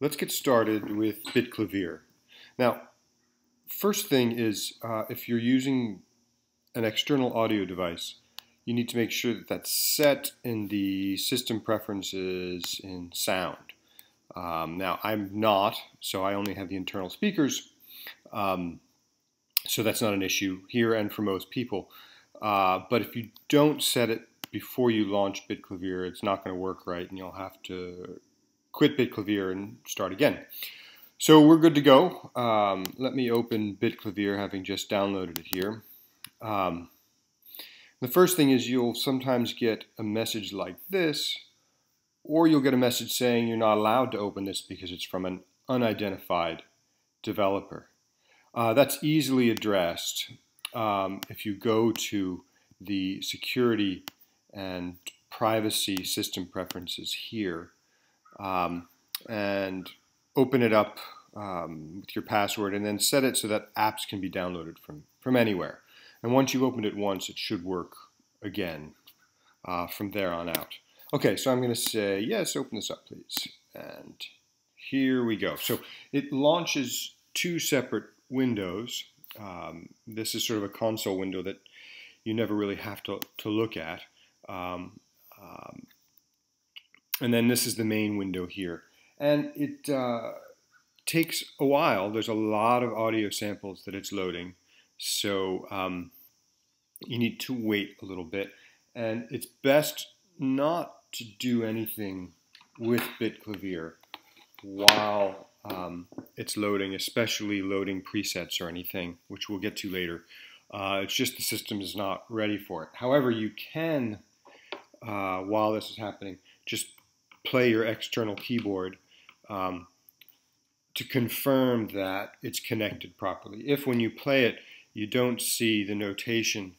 Let's get started with bitKlavier. Now, first thing is uh, if you're using an external audio device, you need to make sure that that's set in the system preferences in sound. Um, now, I'm not, so I only have the internal speakers, um, so that's not an issue here and for most people. Uh, but if you don't set it before you launch bitKlavier, it's not going to work right, and you'll have to quit bitKlavier and start again. So we're good to go. Um, let me open bitKlavier having just downloaded it here. Um, the first thing is you'll sometimes get a message like this, or you'll get a message saying you're not allowed to open this because it's from an unidentified developer. Uh, that's easily addressed um, if you go to the security and privacy system preferences here um, and open it up um, with your password and then set it so that apps can be downloaded from, from anywhere. And once you've opened it once, it should work again uh, from there on out. Okay, so I'm going to say, yes, open this up, please. And here we go. So it launches two separate windows. Um, this is sort of a console window that you never really have to, to look at. Um, um, and then this is the main window here. And it uh, takes a while. There's a lot of audio samples that it's loading. So um, you need to wait a little bit. And it's best not to do anything with bitKlavier while um, it's loading, especially loading presets or anything, which we'll get to later. Uh, it's just the system is not ready for it. However, you can, uh, while this is happening, just play your external keyboard um, to confirm that it's connected properly. If when you play it, you don't see the notation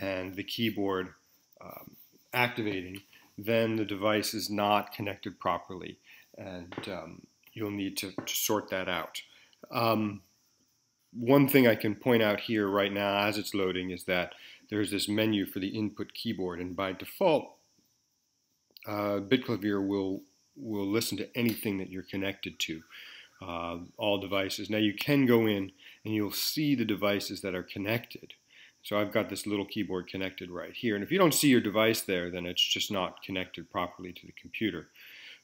and the keyboard um, activating, then the device is not connected properly, and um, you'll need to, to, sort that out. Um, one thing I can point out here right now as it's loading is that there's this menu for the input keyboard, and by default, uh, bitKlavier will will listen to anything that you're connected to, uh, all devices. Now you can go in and you'll see the devices that are connected. So I've got this little keyboard connected right here. And if you don't see your device there, then it's just not connected properly to the computer.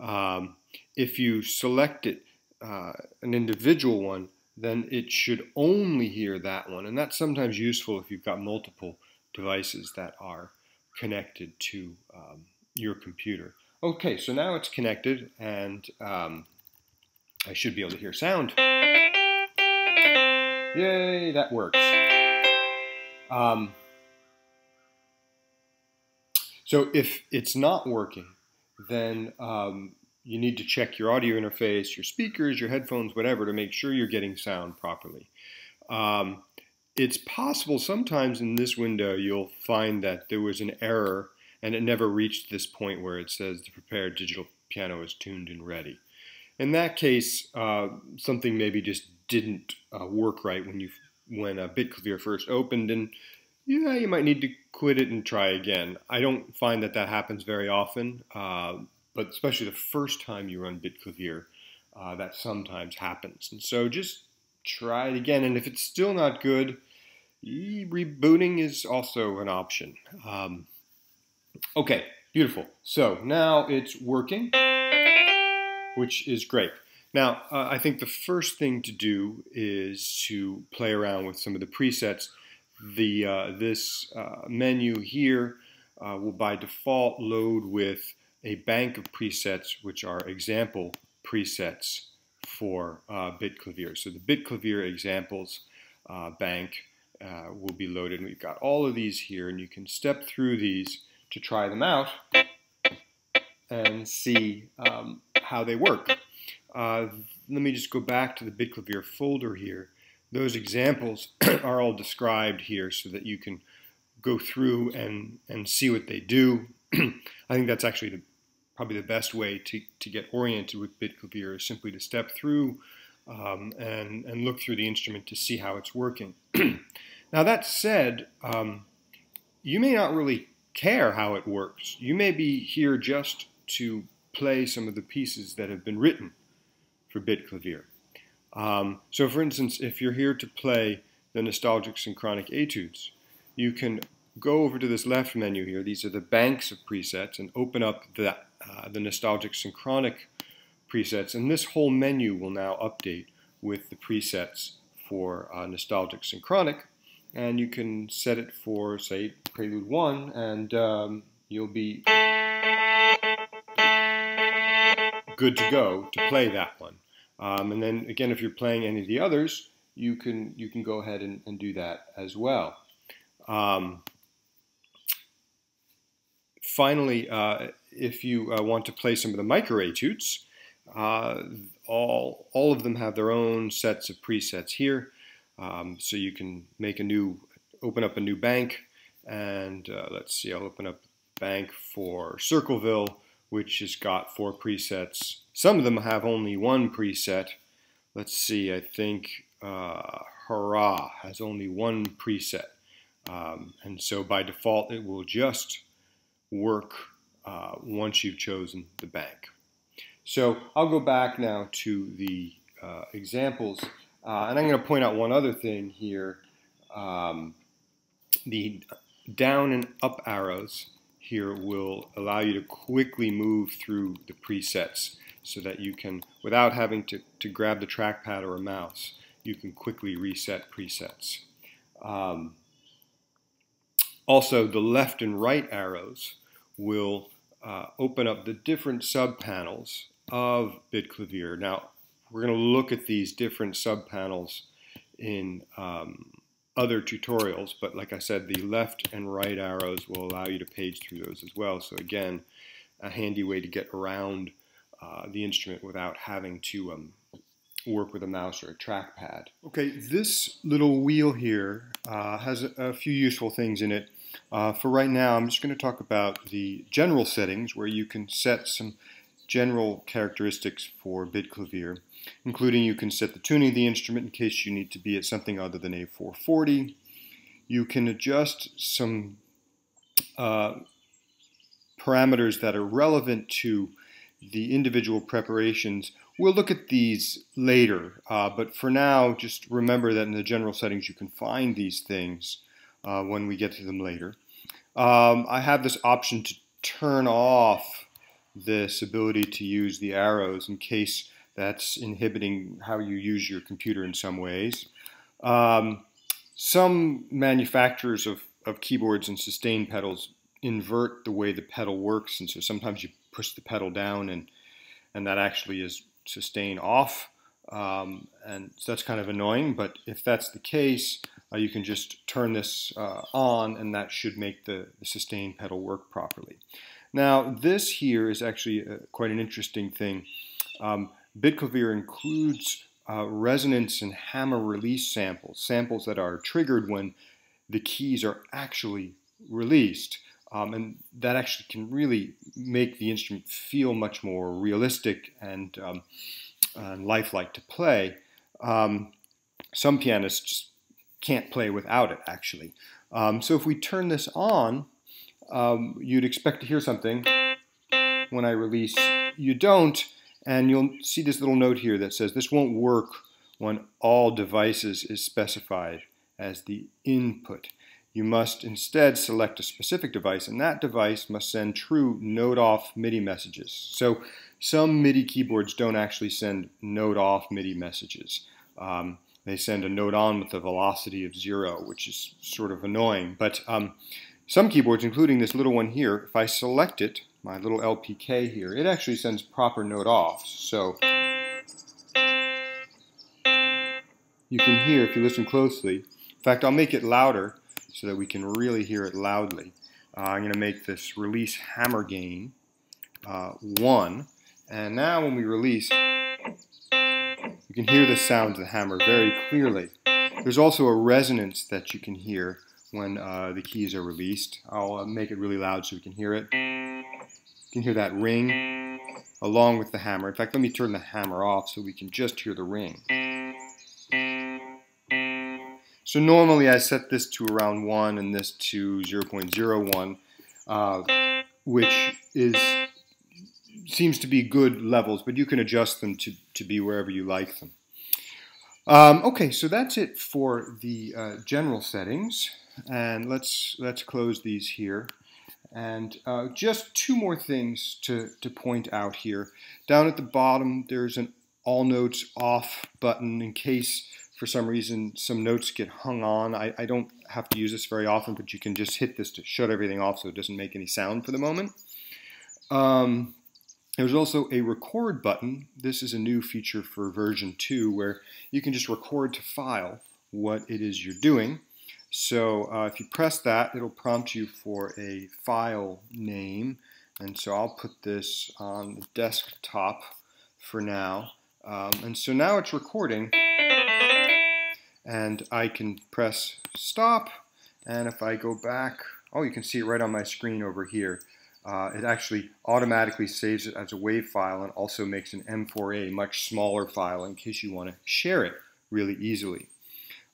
Um, if you select it, uh, an individual one, then it should only hear that one. And that's sometimes useful if you've got multiple devices that are connected to um, your computer. Okay, so now it's connected and um, I should be able to hear sound. Yay, that works. Um, so if it's not working, then um, you need to check your audio interface, your speakers, your headphones, whatever, to make sure you're getting sound properly. Um, it's possible sometimes in this window you'll find that there was an error and it never reached this point where it says the prepared digital piano is tuned and ready. In that case, uh, something maybe just didn't uh, work right when you when a bitKlavier first opened, and yeah, you might need to quit it and try again. I don't find that that happens very often, uh, but especially the first time you run bitKlavier, uh, that sometimes happens. And so just try it again, and if it's still not good, rebooting is also an option. Um, Okay, beautiful. So now it's working, which is great. Now, uh, I think the first thing to do is to play around with some of the presets. The uh, This uh, menu here uh, will by default load with a bank of presets, which are example presets for uh, bitKlavier. So the bitKlavier examples uh, bank will be loaded. We've got all of these here, and you can step through these to try them out and see um, how they work. Uh, let me just go back to the bitKlavier folder here. Those examples are all described here so that you can go through and, and see what they do. I think that's actually the, probably the best way to, to get oriented with bitKlavier is simply to step through um, and, and look through the instrument to see how it's working. now that said, um, you may not really care how it works. You may be here just to play some of the pieces that have been written for bitklavier. Um, so for instance, if you're here to play the nostalgic synchronic etudes, you can go over to this left menu here. These are the banks of presets and open up the, uh, the nostalgic synchronic presets. And this whole menu will now update with the presets for uh, nostalgic synchronic. And you can set it for, say, Prelude 1, and um, you'll be good to go to play that one. Um, and then again, if you're playing any of the others, you can you can go ahead and, and do that as well. Um, finally, uh, if you uh, want to play some of the micro etudes, uh, all all of them have their own sets of presets here. Um, so you can make a new, open up a new bank, and uh, let's see, I'll open up bank for Circleville, which has got four presets. Some of them have only one preset. Let's see, I think uh, Hurrah has only one preset. Um, and so by default, it will just work uh, once you've chosen the bank. So I'll go back now to the uh, examples, uh, and I'm going to point out one other thing here. Um, the down and up arrows here will allow you to quickly move through the presets so that you can, without having to, to grab the trackpad or a mouse, you can quickly reset presets. Um, also, the left and right arrows will uh, open up the different subpanels of bitKlavier. Now, we're going to look at these different subpanels in um, other tutorials, but like I said, the left and right arrows will allow you to page through those as well. So again, a handy way to get around uh, the instrument without having to um, work with a mouse or a trackpad. Okay, this little wheel here uh, has a, a, few useful things in it. Uh, for right now, I'm just going to talk about the general settings where you can set some general characteristics for bitklavier, including you can set the tuning of the instrument in case you need to be at something other than A440. You can adjust some uh, parameters that are relevant to the individual preparations. We'll look at these later, uh, but for now, just remember that in the general settings you can find these things uh, when we get to them later. Um, I have this option to turn off this ability to use the arrows in case that's inhibiting how you use your computer in some ways. Um, some manufacturers of, of keyboards and sustain pedals invert the way the pedal works, and so sometimes you push the pedal down and, and that actually is sustain off. Um, and so that's kind of annoying, but if that's the case, uh, you can just turn this uh, on and that should make the, the sustain pedal work properly. Now, this here is actually uh, quite an interesting thing. Um, Bitklavier includes uh, resonance and hammer release samples, samples that are triggered when the keys are actually released. Um, and that actually can really make the instrument feel much more realistic and, um, and lifelike to play. Um, some pianists can't play without it, actually. Um, so if we turn this on, um, you'd expect to hear something when I release. You don't, and you'll see this little note here that says this won't work when all devices is specified as the input. You must instead select a specific device, and that device must send true note-off MIDI messages. So some MIDI keyboards don't actually send note-off MIDI messages. Um, they send a note on with a velocity of zero, which is sort of annoying. But um, some keyboards, including this little one here, if I select it, my little LPK here, it actually sends proper note off. So you can hear, if you listen closely, in fact, I'll make it louder so that we can really hear it loudly. Uh, I'm going to make this release hammer gain uh, 1. And now when we release, you can hear the sound of the hammer very clearly. There's also a resonance that you can hear when uh, the keys are released. I'll uh, make it really loud so we can hear it. You can hear that ring along with the hammer. In fact, let me turn the hammer off so we can just hear the ring. So normally I set this to around 1 and this to 0.01, uh, which is seems to be good levels, but you can adjust them to, to be wherever you like them. Um, okay, so that's it for the uh, general settings, and let's let's close these here. And uh, just two more things to, to point out here. Down at the bottom, there's an all notes off button in case for some reason some notes get hung on. I, I don't have to use this very often, but you can just hit this to shut everything off so it doesn't make any sound for the moment. Um, there's also a record button. This is a new feature for version 2 where you can just record to file what it is you're doing. So uh, if you press that, it'll prompt you for a file name. And so I'll put this on the desktop for now. Um, and so now it's recording and I can press stop and if I go back, oh you can see it right on my screen over here. Uh, it actually automatically saves it as a WAV file and also makes an M4A much smaller file in case you want to share it really easily.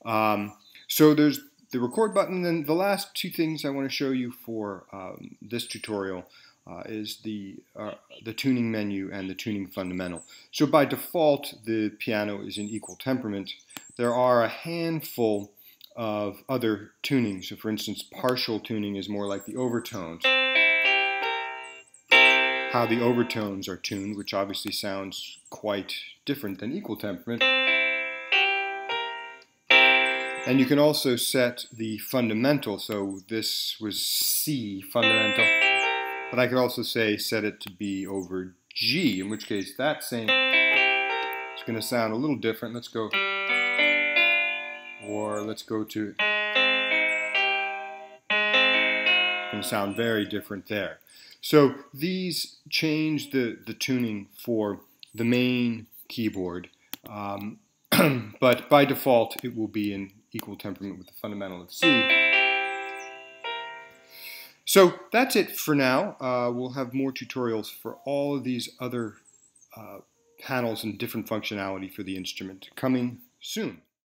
Um, so there's the record button. And the last two things I want to show you for um, this tutorial uh, is the, uh, the tuning menu and the tuning fundamental. So by default, the piano is in equal temperament. There are a handful of other tunings. So for instance, partial tuning is more like the overtones. How the overtones are tuned, which obviously sounds quite different than equal temperament. And you can also set the fundamental. So this was C fundamental. But I could also say set it to be over G, in which case that same is going to sound a little different. Let's go, or let's go to, it's going to sound very different there. So these change the, the tuning for the main keyboard, um, but by default it will be in equal temperament with the fundamental of C. So that's it for now. Uh, we'll have more tutorials for all of these other uh, panels and different functionality for the instrument coming soon.